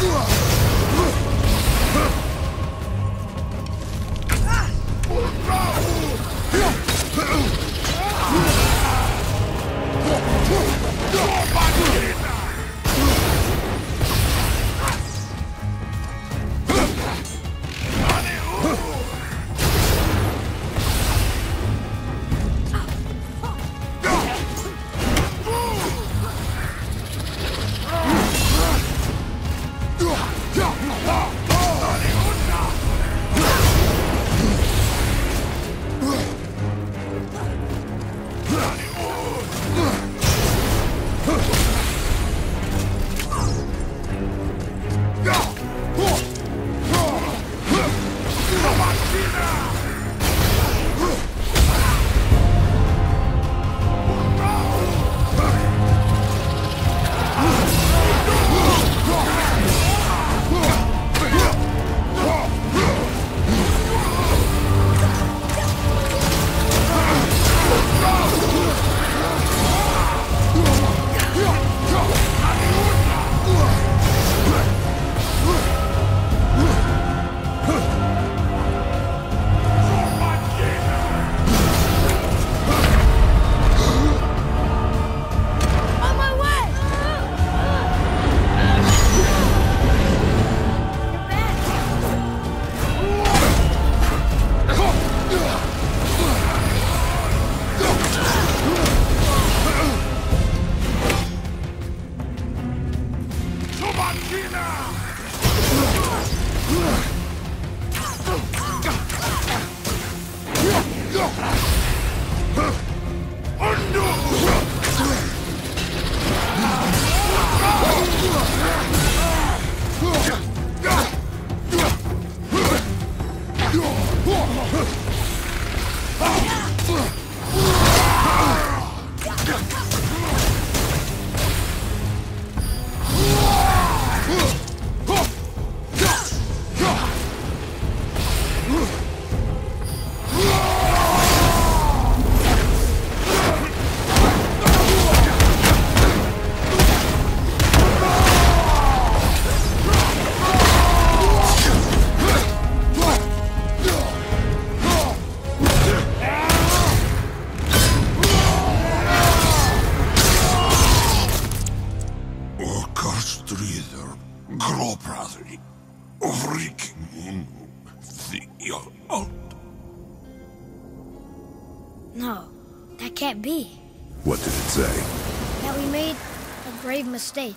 On Okkar og ríkingum því allt. No, that can't be. What did it say? That we made a grave mistake.